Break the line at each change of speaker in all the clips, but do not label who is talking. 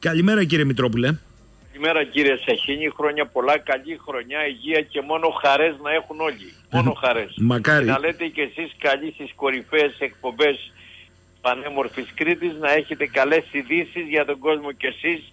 Καλημέρα κύριε Μητρόπουλε.
Καλημέρα κύριε Σαχίνη, χρόνια πολλά, καλή χρονιά, υγεία και μόνο χαρές να έχουν όλοι. Μόνο χαρές.
Μακάρι.
Να λέτε και εσείς καλοί στις κορυφαίες εκπομπές πανέμορφης Κρήτης, να έχετε καλές ειδήσεις για τον κόσμο και εσείς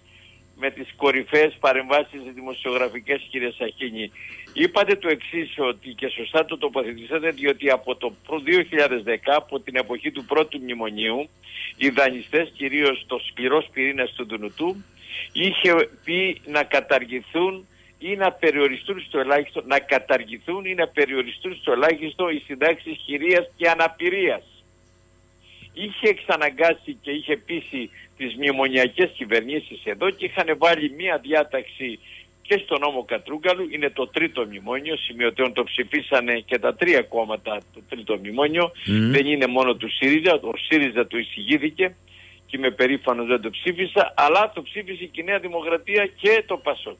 με τις κορυφαίες παρεμβάσεις δημοσιογραφικές κύριε Σαχίνη. Είπατε το εξής ότι και σωστά το τοποθετήσατε διότι από το 2010, από την εποχή του πρώτου μνημονίου, οι δανειστές, κυρίως το σκληρός πυρήνας του Δουνουτού, είχε πει να καταργηθούν ή να περιοριστούν στο ελάχιστο, να καταργηθούν ή να περιοριστούν στο ελάχιστο οι συντάξεις χειρίας και αναπηρίας. Είχε εξαναγκάσει και είχε πείσει τις μνημονιακές κυβερνήσεις εδώ και είχαν βάλει μία διάταξη και στο νόμο Κατρούγκαλου, είναι το τρίτο μνημόνιο, σημειωτέων το ψηφίσανε και τα τρία κόμματα το τρίτο μνημόνιο, δεν είναι μόνο του ΣΥΡΙΖΑ, ο ΣΥΡΙΖΑ του εισηγήθηκε και είμαι περήφανος δεν το ψήφισα, αλλά το ψήφισε και η Νέα Δημοκρατία και το ΠΑΣΟ.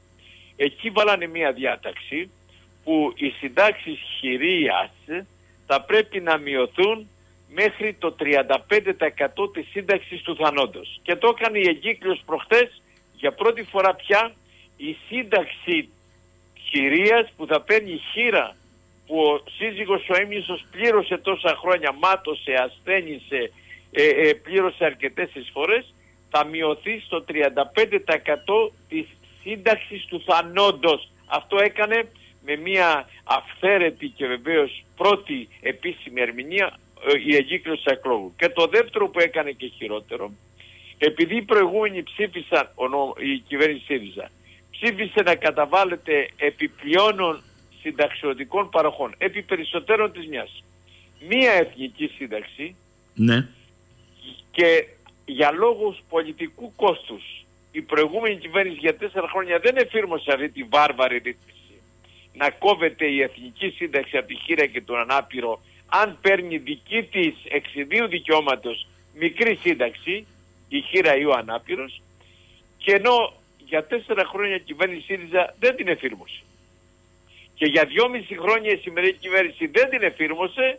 Εκεί βάλανε μια διάταξη που οι συντάξεις χειρίας θα πρέπει να μειωθούν μέχρι το 35% της σύνταξης του θανόντος. Και το έκανε η εγκύκλειος προχτές για πρώτη φορά πια η σύνταξη χειρίας που θα παίρνει χείρα που ο σύζυγος ο έμνησος πλήρωσε τόσα χρόνια, μάτωσε, ασθένησε, ε, ε, πλήρωσε αρκετές εισφορές, θα μειωθεί στο 35% της σύνταξης του θανόντος. Αυτό έκανε με μια αυθαίρετη και βεβαίως πρώτη επίσημη ερμηνεία ε, η εγκύκλωση Ακλόγου. Και το δεύτερο που έκανε και χειρότερο, επειδή οι προηγούμενοι ψήφισαν η κυβέρνηση ΣΥΡΙΖΑ, ψήφισε να καταβάλλεται επιπλέον συνταξιωτικών παροχών, επί περισσότερων της μιας. Μία εθνική σύνταξη
ναι.
και για λόγους πολιτικού κόστους η προηγούμενη κυβέρνηση για τέσσερα χρόνια δεν εφήρμοσε αυτή τη βάρβαρη ρύθμιση να κόβεται η εθνική σύνταξη από τη χείρα και τον ανάπηρο αν παίρνει δική της εξιδίου δικαιώματος μικρή σύνταξη η χείρα ή ο ανάπηρος και ενώ για τέσσερα χρόνια η κυβέρνηση ΣΥΡΙΖΑ δεν την εφήρμοσε. Και για δυόμιση χρόνια η σημερινή κυβέρνηση δεν την εφήρμοσε,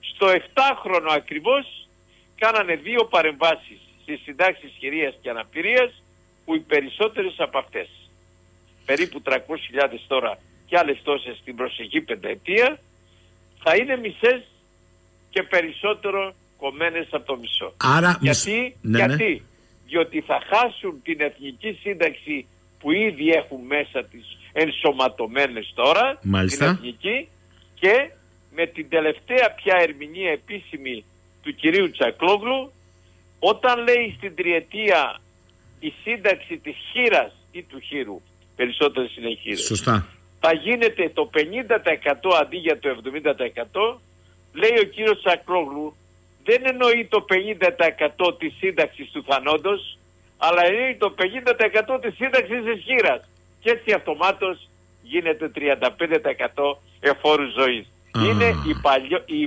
στο 7χρονο ακριβώς κάνανε δύο παρεμβάσεις στις συντάξεις χειρίας και αναπηρίας που οι περισσότερες από αυτές, περίπου 300.000 τώρα και άλλες τόσες στην προσεχή πενταετία, θα είναι μισές και περισσότερο κομμένες από το μισό.
Άρα,
γιατί,
ναι, ναι.
γιατί; Διότι θα χάσουν την εθνική σύνταξη που ήδη έχουν μέσα τις ενσωματωμένες τώρα,
Μάλιστα.
την εθνική και με την τελευταία πια ερμηνεία επίσημη του κυρίου Τσακλόγλου όταν λέει στην τριετία η σύνταξη της χείρας ή του χείρου, περισσότερες είναι χείρες,
Σωστά.
Θα γίνεται το 50% αντί για το 70% λέει ο κύριος Τσακλόγλου δεν εννοεί το 50% της σύνταξης του θανόντος, αλλά εννοεί το 50% της σύνταξης της χείρας. Και έτσι αυτομάτως γίνεται 35% εφόρου ζωής. Είναι η παλιό, η,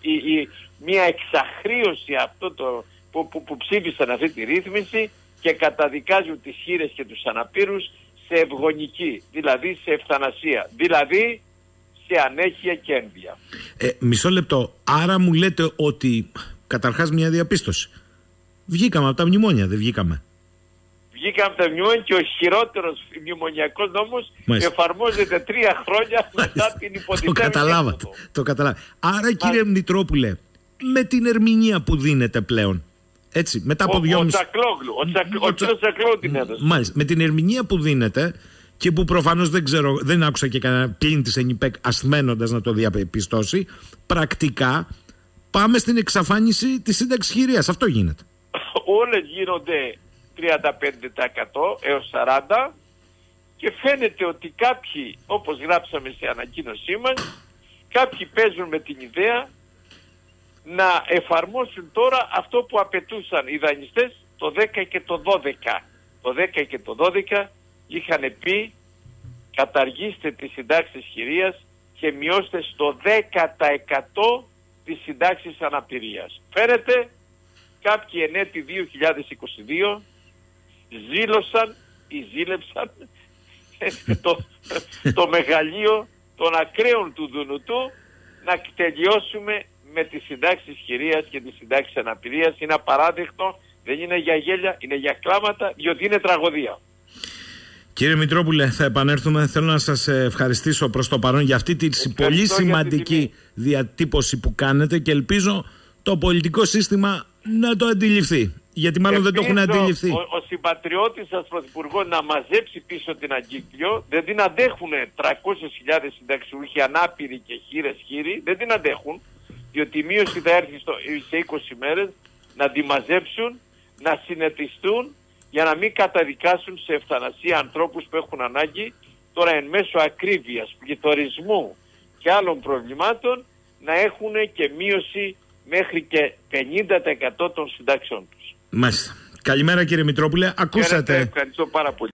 η, μια εξαχρίωση αυτό το, που, που, που ψήφισαν αυτή τη ρύθμιση και καταδικάζουν τις χείρες και τους αναπήρους σε ευγονική, δηλαδή σε ευθανασία. Δηλαδή και ανέχεια και ένδια.
Ε, μισό λεπτό. Άρα μου λέτε ότι καταρχάς μια διαπίστωση. Βγήκαμε από τα μνημόνια, δεν βγήκαμε.
Βγήκαμε από τα μνημόνια και ο χειρότερος μνημονιακός νόμος εφαρμόζεται τρία χρόνια μετά την υποτιθέμενη.
το καταλάβατε. Το καταλάβατε. Άρα, κύριε Μητρόπουλε, με την ερμηνεία που δίνεται πλέον. Έτσι, μετά από δυόμιση.
Ο Τσακλόγλου. Ο, Τσακλόγλου την έδωσε.
Μάλιστα. Με την ερμηνεία που δίνεται, και που προφανώς δεν ξέρω, δεν άκουσα και κανένα πλήν της ΕΝΙΠΕΚ ασθμένοντα να το διαπιστώσει, πρακτικά πάμε στην εξαφάνιση της σύνταξης χειρίας. Αυτό γίνεται.
Όλες γίνονται 35% έως 40% και φαίνεται ότι κάποιοι, όπως γράψαμε σε ανακοίνωσή μας, κάποιοι παίζουν με την ιδέα να εφαρμόσουν τώρα αυτό που απαιτούσαν οι δανειστές το 10 και το 12. Το 10 και το 12 είχαν πει καταργήστε τις συντάξεις χειρίας και μειώστε στο 10% τις συντάξεις αναπηρίας. Φαίνεται κάποιοι ενέτη 2022 ζήλωσαν ή ζήλεψαν το, το μεγαλείο των ακραίων του Δουνουτού να τελειώσουμε με τις συντάξεις χειρίας και τις συντάξεις αναπηρίας. Είναι απαράδεκτο Δεν είναι για γέλια, είναι για κλάματα, διότι είναι τραγωδία.
Κύριε Μητρόπουλε, θα επανέλθουμε. Θέλω να σας ευχαριστήσω προς το παρόν για αυτή τη πολύ σημαντική διατύπωση που κάνετε και ελπίζω το πολιτικό σύστημα να το αντιληφθεί. Γιατί μάλλον δεν το έχουν αντιληφθεί.
Ο, ο συμπατριώτης σας πρωθυπουργό να μαζέψει πίσω την Αγκύκλιο δεν την αντέχουν 300.000 συνταξιούχοι ανάπηροι και χείρες χείροι. Δεν την αντέχουν διότι η μείωση θα έρθει στο, σε 20 μέρες να τη μαζέψουν, να συνετιστούν για να μην καταδικάσουν σε ευθανασία ανθρώπους που έχουν ανάγκη τώρα εν μέσω ακρίβειας, πληθωρισμού και άλλων προβλημάτων να έχουν και μείωση μέχρι και 50% των συντάξεων τους.
Μάλιστα. Καλημέρα κύριε Μητρόπουλε. Ακούσατε.
Ευχαριστώ πάρα πολύ.